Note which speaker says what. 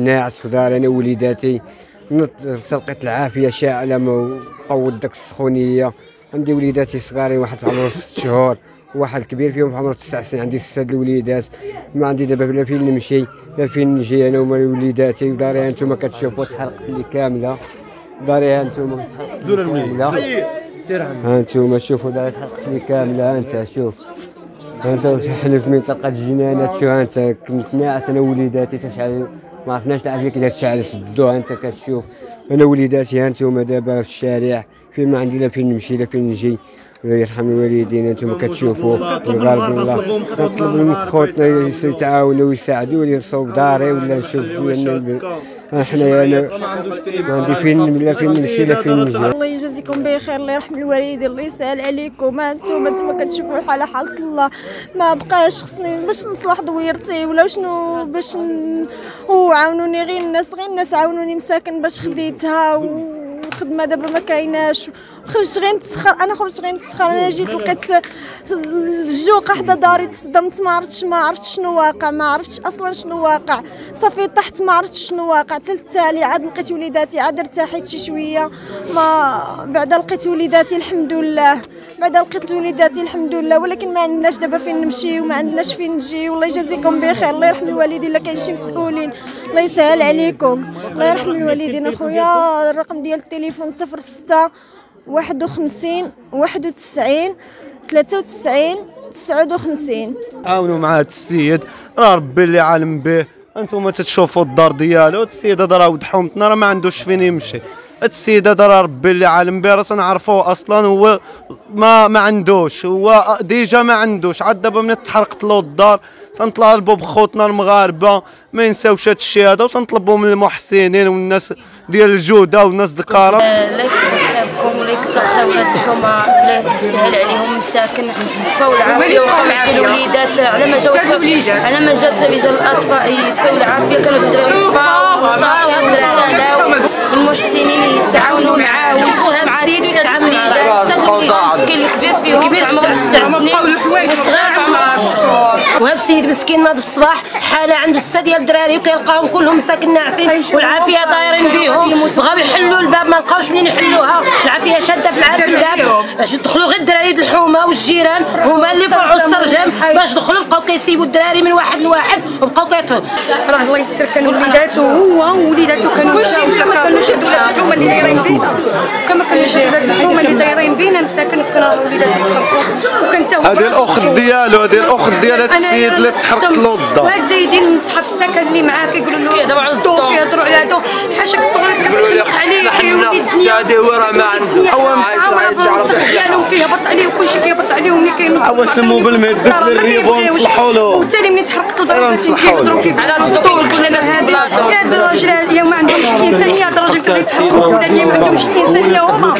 Speaker 1: كنتناعس في داري أنا ووليداتي تلقيت العافية شاعله ما قود داك السخونية. عندي وليداتي صغارين واحد في عمره ست شهور واحد كبير فيهم في عمره تسع سنين. عندي ست الوليدات. ما عندي دابا لا فين نمشي لا فين نجي أنا وما وليداتي. وداري هانتوما كتشوفوا تحرق لي كاملة. داري هانتوما
Speaker 2: زول المليح
Speaker 1: هانتوما شوفوا داري تحرقت لي كاملة. انت شوف. انت في منطقة الجنانات شوف. انت كنت ناعس أنا ووليداتي تشعل ما عرفناش العافيه كي تشعل سدوها أنت كتشوف أنا وليداتي هانتوما دابا في الشارع فين ما عندي لا فين نمشي لا فين نجي. الله يرحم الوالدين أنتم كتشوفوا. الغالب الله. نطلب من خوتنا يتعاونوا ويساعدوا لي نصوب داري ولا نشوف إحنا أنا ما عندي فين لا فين نمشي لا فين نجي
Speaker 3: الله يجازيكم بخير الله يرحم الوالدين الله يسهل عليكم. ها أنتم أنتم كتشوفوا الحاله حالة الله. ما بقاش خصني باش نصلح دويرتي ولا شنو باش ن... وعاونوني غير الناس غير الناس عاونوني مساكن باش خديتها و... الخدمه دابا ما كايناش. خرجت غير نتسخر أنا خرجت غير نتسخر أنا جيت لقيت الجوقه حدا داري تصدمت ما عرفتش ما عرفتش شنو واقع ما عرفتش أصلا شنو واقع. صافي طحت ما عرفتش شنو واقع. حتى التالي عاد لقيت وليداتي عاد ارتحيت شي شوية. ما بعدا لقيت وليداتي الحمد لله. بعدا لقيت وليداتي الحمد لله. ولكن ما عندناش دابا فين نمشي وما عندناش فين نجي. والله يجازيكم بخير. الله يرحم الوالدين إلا كاين شي مسؤولين. الله يسهل عليكم. الله يرحم الوالدين أخويا. الرقم ديال التليفون صفر ستة واحد وخمسين واحد وتسعين ثلاثة وتسعين تسعود وخمسين.
Speaker 2: عاونوا مع هذا السيد راه ربي اللي عالم به. أنتم تتشوفوا الدار ديالو السيد هذا راه ولد حومتنا راه ما عندوش فين يمشي. السيد هذا راه ربي اللي عالم به راه تنعرفوه أصلا هو ما ما عندوش هو ديجا ما عندوش. عاد دابا من تحرقت له الدار تنطلبوا بخوتنا المغاربة ما ينساوش هذا الشيء هذا وتنطلبوا من المحسنين والناس ديال الجودة والناس الكرم
Speaker 4: لا يكترخيبكم ولا يكترخي ولاد الحومه لا تسهل عليهم مساكن. تفاو العافية وخا الوليدات على ما جاو على ما جات رجال الاطفاء يتفاو العافية. كانوا الدراري الكبير كبير عمره تسع سنين وصغير عنده ست شهور
Speaker 5: وهذا السيد مسكين ناض الصباح حاله عنده سته ديال الدراري وكيلقاهم كلهم مساكن ناعسين والعافيه طايرين بهم بغاو يحلوا الباب ما لقاوش منين يحلوها العافيه شاده في العاب الباب باش يدخلوا غير الدراري الحومه والجيران هما اللي فرعوا السرجم باش دخلوا بقاو كيسيبوا الدراري من واحد لواحد وبقاو كيطفوا
Speaker 6: راه الله يستر كانوا وليداتو هو ووليداتو كانوا كلشي مشى ما كانوش الحومه اللي دايرين بينا كما كانوش الحومه تخرجوا وكان حتى هو
Speaker 2: هذه الأخت ديالو هذه الأخت ديال هذا السيد اللي تحرقت له الدار
Speaker 6: وهاد زايدين صحاب السكن اللي معاه كيقولوا له
Speaker 4: كيهضروا على الضو.
Speaker 6: كيهضروا على الضو حاشاك كيحط عليه كيولي سنيه
Speaker 7: هذا هو راه ما عنده
Speaker 2: هو
Speaker 6: الوسخ ديالو كيهبط عليه وكلشي كيهبط عليه وملي كينوض
Speaker 2: واش الموبل ما يدك للريب ونصلحوا له
Speaker 6: وبالتالي ملي تحرقت له
Speaker 2: نصلحوا.
Speaker 6: كيهضروا كيف
Speaker 4: على الضو كنا ناس بلاطو
Speaker 6: هاد الراجل اليوم ما عندهمش الإنسانية هاد الراجل كيتحرقوا ولا ما عندهمش الإنسانية هما